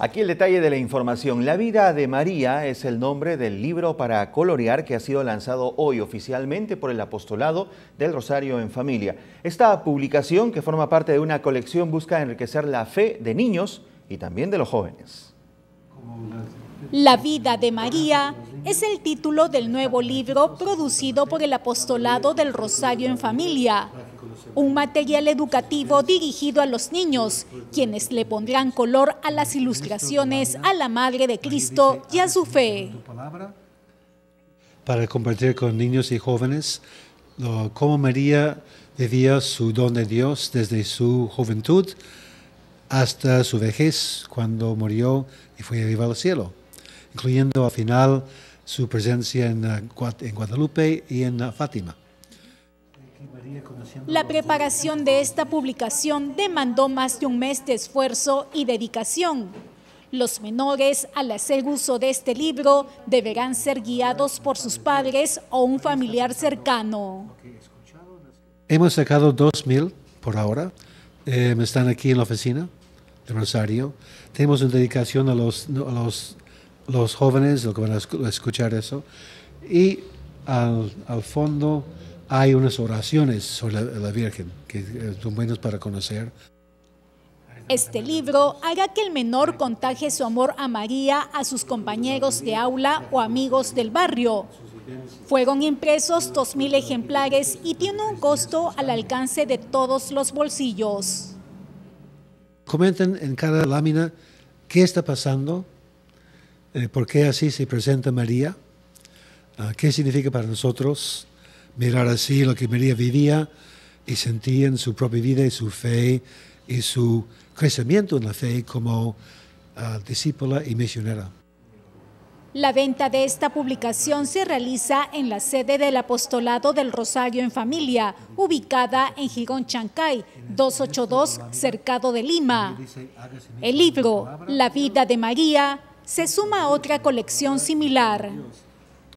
Aquí el detalle de la información. La vida de María es el nombre del libro para colorear que ha sido lanzado hoy oficialmente por el apostolado del Rosario en Familia. Esta publicación, que forma parte de una colección, busca enriquecer la fe de niños y también de los jóvenes. La vida de María es el título del nuevo libro producido por el apostolado del Rosario en Familia un material educativo dirigido a los niños, quienes le pondrán color a las ilustraciones a la Madre de Cristo y a su fe. Para compartir con niños y jóvenes cómo María vivía su don de Dios desde su juventud hasta su vejez, cuando murió y fue llevado al cielo, incluyendo al final su presencia en Guadalupe y en Fátima. La preparación de esta publicación demandó más de un mes de esfuerzo y dedicación. Los menores, al hacer uso de este libro, deberán ser guiados por sus padres o un familiar cercano. Hemos sacado 2.000 por ahora. Eh, están aquí en la oficina de Rosario. Tenemos una dedicación a los, los, los jóvenes, los que van a escuchar eso. Y al, al fondo hay unas oraciones sobre la, Virgen que son buenas para conocer. Este libro hará que el menor contagie su amor a María a sus compañeros de aula o amigos del barrio. Fueron impresos 2.000 ejemplares y tiene un costo al alcance de todos los bolsillos. Comenten en cada lámina qué está pasando, eh, por qué así se presenta María, ah, qué significa para nosotros mirar así lo que María vivía y sentía en su propia vida y su fe y su crecimiento en la fe como uh, discípula y misionera. La venta de esta publicación se realiza en la sede del Apostolado del Rosario en Familia, ubicada en Gigón Chancay, 282, cercado de Lima. El libro La vida de María se suma a otra colección similar.